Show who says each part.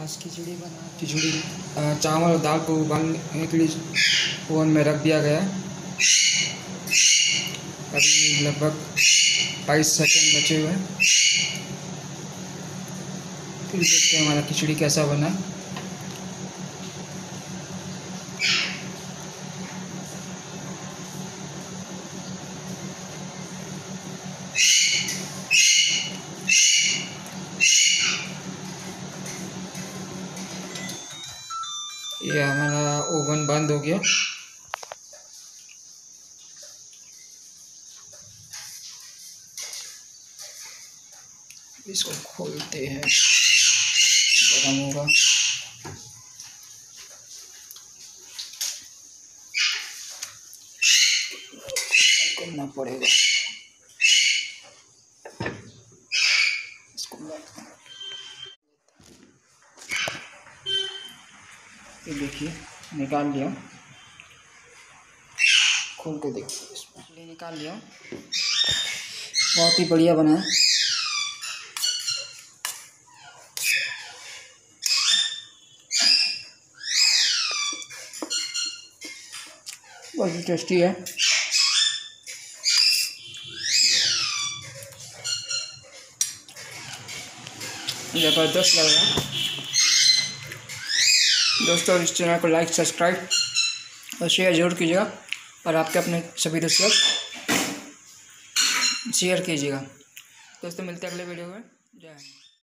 Speaker 1: आज खिचड़ी बना
Speaker 2: खिचड़ी चावल और दाल को उबालने के लिए ओवन में रख दिया गया। अभी लगभग बाईस सेकंड बचे हुए फिर देखते हैं हमारा खिचड़ी कैसा बना। ये हमारा ओवन बंद हो गया। इसको खोलते हैं। गर्म होगा। करना पड़ेगा। इसको ये देखिए निकाल लिया। खोल के देखिए इसमें। ये निकाल लिया। बहुत ही बढ़िया बना है। बहुत ही टेस्टी है। ज़बरदस्त लग रहा है। दोस्तों, इस चैनल को लाइक सब्सक्राइब और शेयर ज़रूर कीजिएगा और आपके अपने सभी दोस्तों शेयर कीजिएगा। दोस्तों, मिलते हैं अगले वीडियो में। जय हिंद।